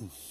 Mm.